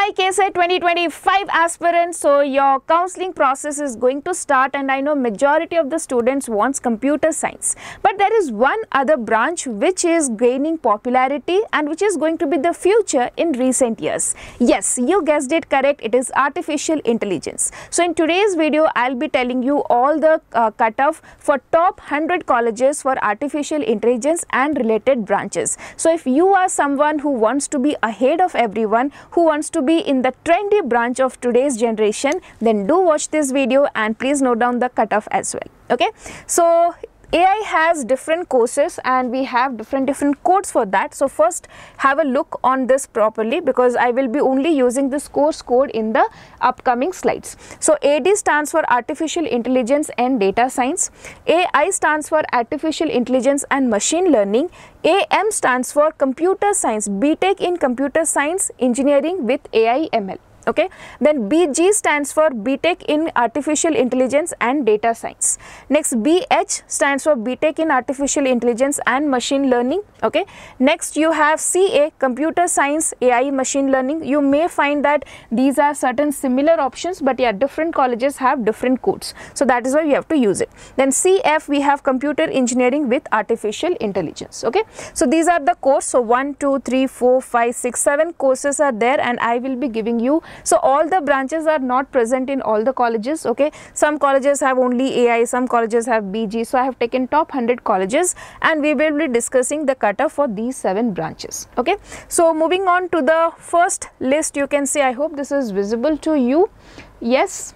my KCET 2025 aspirants. So your counseling process is going to start and I know majority of the students wants computer science. But there is one other branch which is gaining popularity and which is going to be the future in recent years. Yes, you guessed it correct. It is artificial intelligence. So in today's video, I'll be telling you all the uh, cutoff for top 100 colleges for artificial intelligence and related branches. So if you are someone who wants to be ahead of everyone, who wants to be in the trendy branch of today's generation, then do watch this video and please note down the cutoff as well. Okay. So AI has different courses and we have different different codes for that. So first have a look on this properly because I will be only using this course code in the upcoming slides. So AD stands for Artificial Intelligence and Data Science. AI stands for Artificial Intelligence and Machine Learning. AM stands for Computer Science, BTech in Computer Science Engineering with AI ML okay? Then bg stands for btech in artificial intelligence and data science. Next bh stands for btech in artificial intelligence and machine learning. Okay? Next you have ca computer science ai machine learning. You may find that these are certain similar options but yeah different colleges have different codes. So that is why we have to use it. Then cf we have computer engineering with artificial intelligence. Okay? So these are the course. So 1 2 3 4 5 6 7 courses are there and i will be giving you so all the branches are not present in all the colleges okay? Some colleges have only ai some colleges have bg so i have taken top 100 colleges and we will be discussing the cutoff for these seven branches okay? So moving on to the first list you can see i hope this is visible to you. Yes.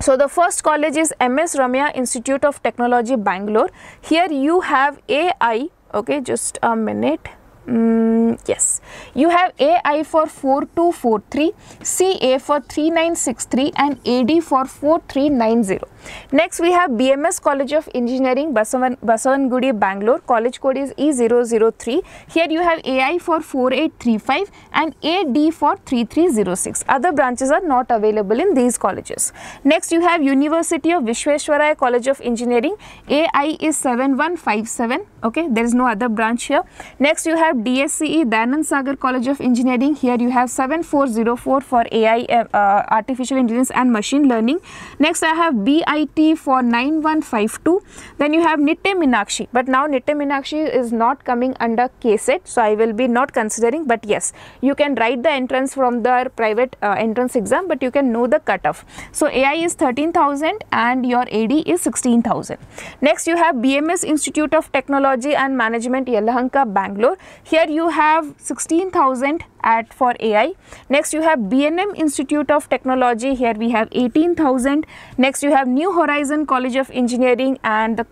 So the first college is ms ramaiah institute of technology bangalore. Here you have ai okay? Just a minute Mm, yes, you have AI for 4243, CA for 3963 and AD for 4390. Next we have BMS College of Engineering, Basavan, Basavangudi, Bangalore. College code is E003. Here you have AI for 4835 and AD for 3306. Other branches are not available in these colleges. Next you have University of Visvesvaraya College of Engineering. AI is 7157. Okay, there is no other branch here. Next you have DSCE Dayanand Sagar College of Engineering. Here you have 7404 for AI, uh, uh, Artificial Intelligence and Machine Learning. Next I have BIT for 9152. Then you have Nitte Minakshi. But now Nitte Minakshi is not coming under KCET. So I will be not considering. But yes, you can write the entrance from the private uh, entrance exam. But you can know the cutoff. So AI is 13,000 and your AD is 16,000. Next you have BMS Institute of Technology and Management Yelahanka, Bangalore. Here you have 16,000 at for AI. Next you have BNM Institute of Technology. Here we have 18,000. Next you have New Horizon College of Engineering and the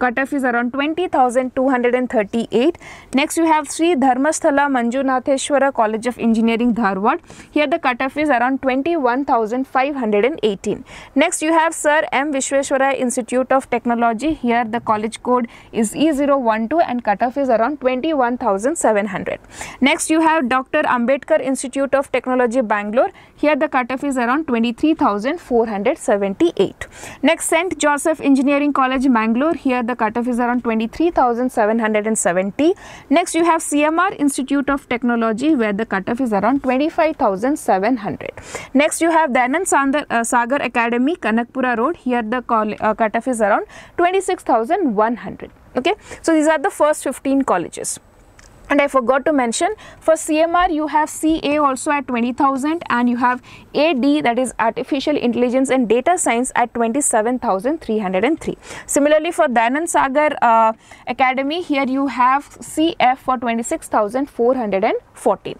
cutoff is around 20,238. Next you have Sri Dharmasthala Manjunatheshwara College of Engineering Dharwad. Here the cutoff is around 21,518. Next you have Sir M. Visvesvaraya Institute of Technology. Here the college code is E012 and cutoff is around 21,700. Next you have Dr. Ambedkar Institute of Technology Bangalore. Here the cutoff is around 23,478. Next St. Joseph Engineering College Bangalore. Here the cutoff is around 23,770. Next you have CMR Institute of Technology where the cutoff is around 25,700. Next you have Dayanand Sandar, uh, Sagar Academy Kanakpura Road. Here the uh, cutoff is around 26,100. Okay. So these are the first 15 colleges. And I forgot to mention for CMR you have CA also at 20,000 and you have AD that is Artificial Intelligence and Data Science at 27,303. Similarly for Dayanand Sagar uh, Academy here you have CF for 26,414.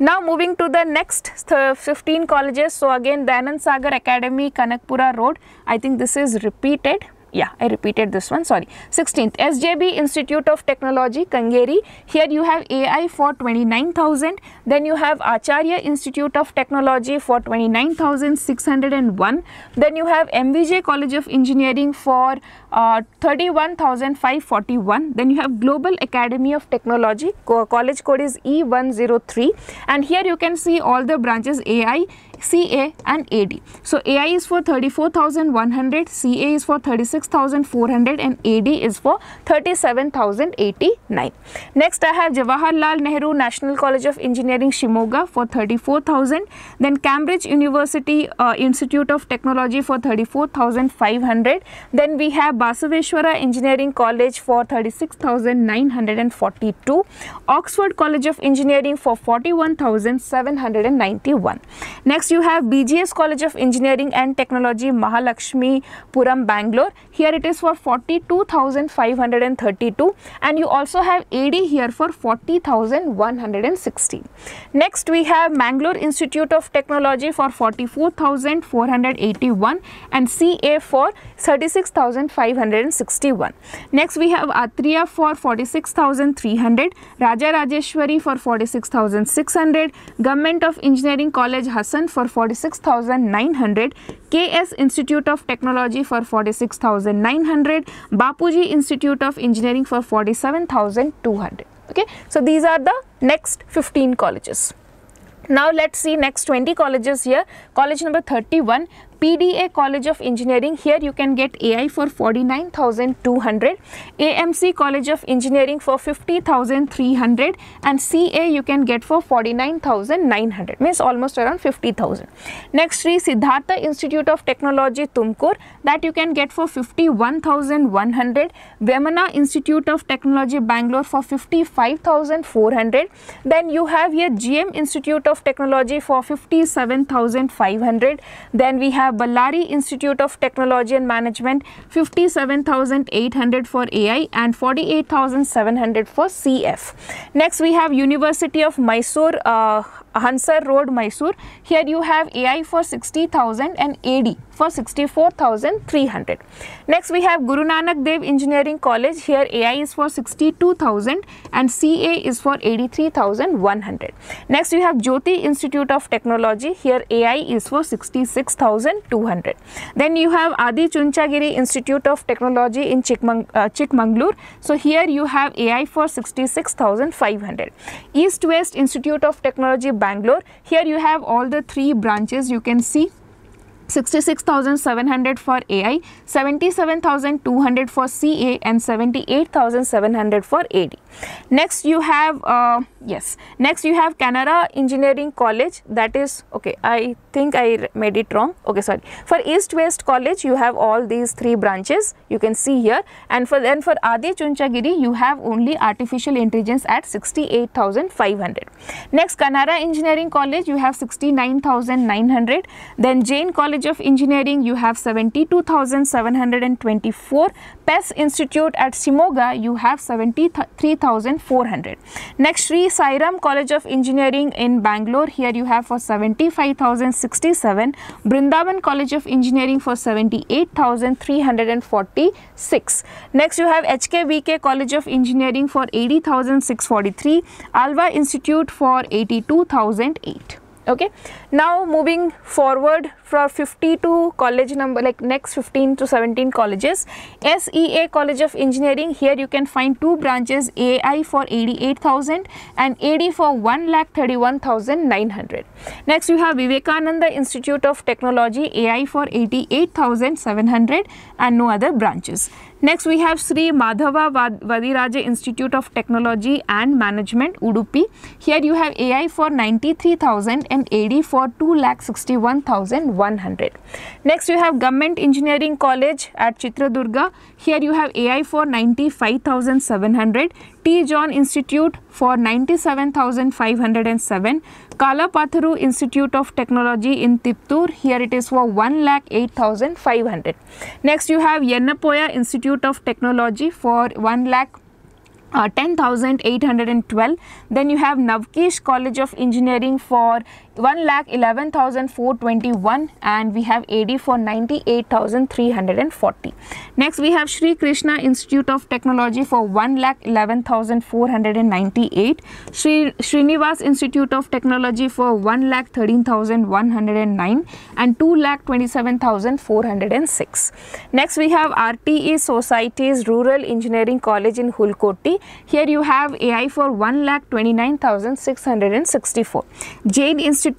Now moving to the next 15 colleges. So again Dayanand Sagar Academy Kanakpura Road. I think this is repeated yeah i repeated this one. Sorry. 16th sjb institute of technology kangeri. Here you have ai for 29000 then you have acharya institute of technology for 29601 then you have mvj college of engineering for uh, 31541 then you have global academy of technology. Co college code is e103 and here you can see all the branches ai CA and AD. So AI is for 34,100, CA is for 36,400 and AD is for 37,089. Next I have Jawaharlal Nehru National College of Engineering Shimoga for 34,000. Then Cambridge University uh, Institute of Technology for 34,500. Then we have Basaveshwara Engineering College for 36,942. Oxford College of Engineering for 41,791. Next you have BGS College of Engineering and Technology Mahalakshmi Puram Bangalore. Here it is for 42,532 and you also have AD here for 40,116. Next we have Mangalore Institute of Technology for 44,481 and CA for 36,561. Next we have Atria for 46,300, Raja Rajeshwari for 46,600, Government of Engineering College Hassan for 46,900, KS Institute of Technology for 46,900, Bapuji Institute of Engineering for 47,200. Okay, so these are the next 15 colleges. Now let's see next 20 colleges here. College number 31 PDA College of Engineering. Here you can get AI for 49,200 AMC College of Engineering for 50,300 and CA you can get for 49,900 means almost around 50,000 next Sri Siddhartha Institute of Technology Tumkur. That you can get for 51,100 Vemana Institute of Technology Bangalore for 55,400 then you have here GM Institute of Technology for 57,500 then we have Ballari Institute of Technology and Management 57,800 for AI and 48,700 for CF. Next we have University of Mysore uh, Hansar Road Mysore. Here you have AI for 60,000 and AD for 64,300. Next we have Guru Nanak Dev Engineering College. Here AI is for 62,000 and CA is for 83,100. Next we have Jyothy Institute of Technology. Here AI is for 66,200. Then you have Adi Chunchagiri Institute of Technology in Chikmang uh, Chikmagalur. So here you have AI for 66,500. East West Institute of Technology Bangalore. Here you have all the three branches you can see 66,700 for AI, 77,200 for CA and 78,700 for AD. Next you have, uh, yes, next you have Canara Engineering College that is, okay, I think I made it wrong, okay, sorry. For East West College you have all these three branches you can see here and for then for Adi Chunchagiri you have only artificial intelligence at 68,500. Next Canara Engineering College you have 69,900, then Jain College College of Engineering you have 72,724. PES Institute at Shimoga you have 73,400. Next Sri Sairam College of Engineering in Bangalore here you have for 75,067. Brindavan College of Engineering for 78,346. Next you have HKBK College of Engineering for 80,643. Alva Institute for 82,008 okay. Now moving forward for 52 college number like next 15 to 17 colleges. Sea college of engineering here you can find two branches ai for 88000 and ad for 1 lakh 31900 next you have vivekananda institute of technology ai for 88700 and no other branches Next we have Sri Madhava Vadiraja Institute of Technology and Management Udupi. Here you have AI for 93,000 and AD for 2,61,100. Next you have Government Engineering College at Chitradurga. Here you have AI for 95,700. T. John Institute for 97,507. Kalpataru Institute of Technology in Tiptur. Here it is for 1,08,500. Next you have Yenepoya Institute of Technology for 1 lakh uh, 10,812. Then you have Navkis College of Engineering for 1 lakh 11,421 and we have AD for 98,340. Next we have Sri Krishna Institute of Technology for 1 lakh 11,498. Sri Srinivas Institute of Technology for 1 lakh 13,109 and 2 lakh 27,406. Next we have RTE Society's Rural Engineering College in Hulkoti Here you have AI for 1,29,664. Jain Institute,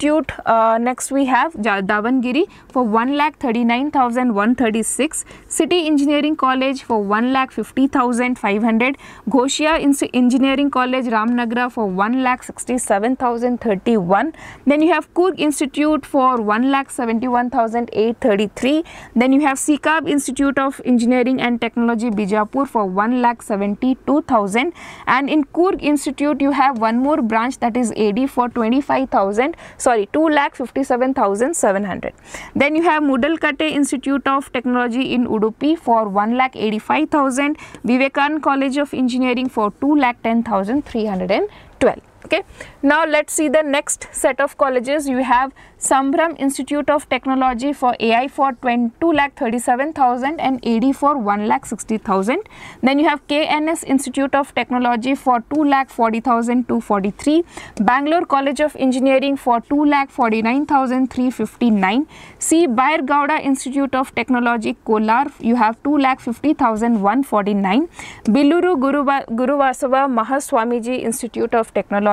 uh, next we have Davangere for 1,39,136. City Engineering College for 1,50,500. Ghousia Engineering College Ramnagra for 1,67,031. Then you have Coorg Institute for 1,71,833. Then you have SECAB Institute of Engineering and Technology Bijapur for 1,72,000 and in Coorg Institute you have one more branch that is AD for 25,000 sorry 2,57,700. Then you have Moodlakatte Institute of Technology in Udupi for 1,85,000, Vivekan College of Engineering for 2,10,312 okay now let's see the next set of colleges you have Sambhram Institute of Technology for AI for 22 lakh 37,000 and AD for 1 lakh 60,000. Then you have KNS Institute of Technology for 2 lakh 40,000 243. Bangalore College of Engineering for 2 lakh 49,359. C. Byregowda Institute of Technology Kolar you have 2 lakh 50,000 149. Billuru Gurubasava Mahaswamiji Institute of Technology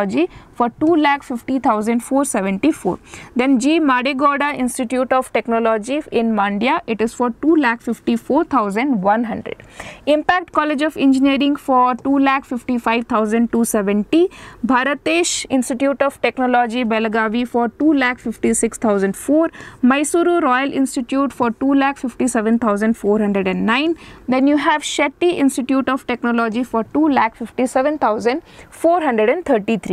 for 2 lakh 50,000 474. Then G. Madegowda Institute of Technology in Mandya, it is for 2,54,100. Impact College of Engineering for 2,55,270. Bharatesh Institute of Technology Belagavi for 2,56,004. Mysuru Royal Institute for 2,57,409. Then you have Shetty Institute of Technology for 2,57,433.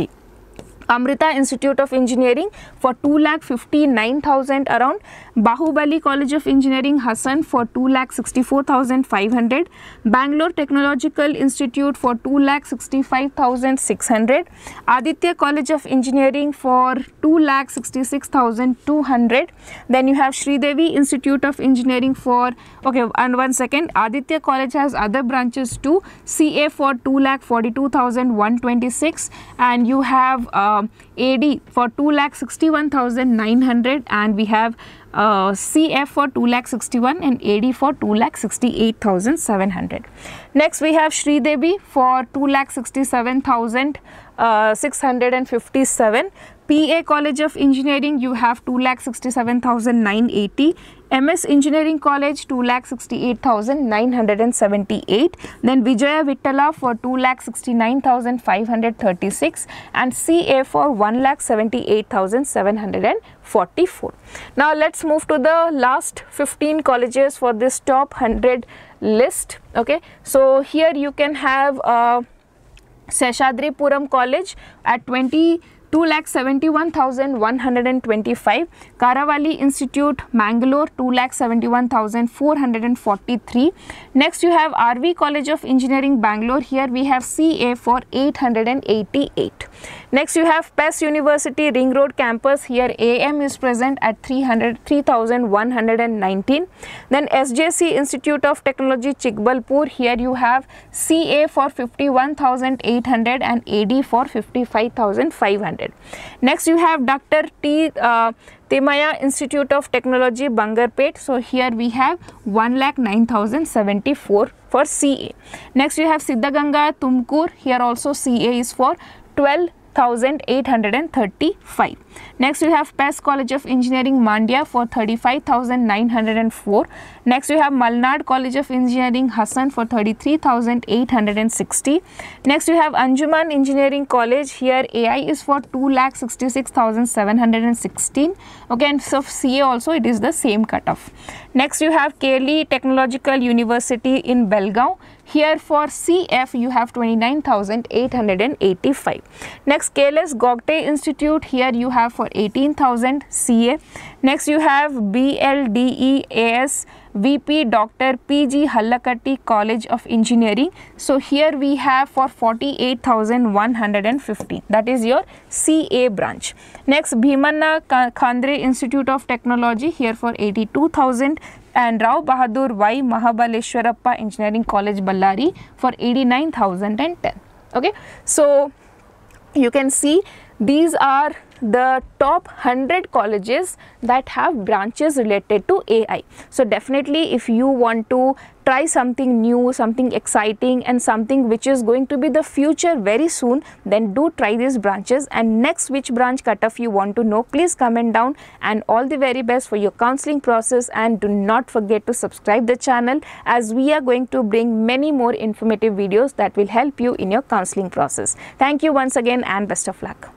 Amrita Institute of Engineering for 2,59,000 around, Bahubali College of Engineering Hassan for 2,64,500, Bangalore Technological Institute for 2,65,600, Aditya College of Engineering for 2,66,200, then you have Sridevi Institute of Engineering for, okay and one second, Aditya College has other branches too, CA for 2,42,126 and you have uh, uh, AD for 2,61,900 and we have uh, CF for 2,61 and AD for 2,68,700. Next we have Sri Devi for 2,67,657. PA College of Engineering you have 2,67,980. MS Engineering College 2,68,978. Then Vijaya Vittala for 2,69,536 and CA for 1,78,744. Now let's move to the last 15 colleges for this top 100 list. Okay, so here you can have uh, Seshadripuram College at 20 2,71,125. Karavali Institute, Mangalore, 2,71,443. Next, you have RV College of Engineering, Bangalore. Here we have CA for 888. Next, you have PES University Ring Road campus. Here AM is present at 300, 3,119. Then SJC Institute of Technology, Chikbalpur. Here you have CA for 51,800 and AD for 55,500. Next you have Dr. T. Uh, Thimmaiah Institute of Technology Bangarpet. So here we have 1,09,074 for CA. Next you have Siddaganga Tumkur. Here also CA is for 12 35,835. Next we have PES College of Engineering Mandya for 35,904. Next we have Malnad College of Engineering Hassan for 33,860. Next we have Anjuman Engineering College. Here AI is for 2,66,716. Okay and so CA also it is the same cutoff. Next you have KLE Technological University in Belgaum. Here for CF you have 29,885. Next KLS Gogte Institute here you have for 18,000 CA. Next you have BLDEAS VP Dr. PG Hallakatti College of Engineering. So here we have for 48,150 that is your CA branch. Next Bhimanna Khandre Institute of Technology here for 82,000 and Rao Bahadur Y Mahabaleshwarappa Engineering College Ballari for 89,010. Okay. So, you can see these are the top 100 colleges that have branches related to AI. So, definitely if you want to try something new, something exciting and something which is going to be the future very soon, then do try these branches and next which branch cutoff you want to know, please comment down and all the very best for your counseling process and do not forget to subscribe the channel as we are going to bring many more informative videos that will help you in your counseling process. Thank you once again and best of luck.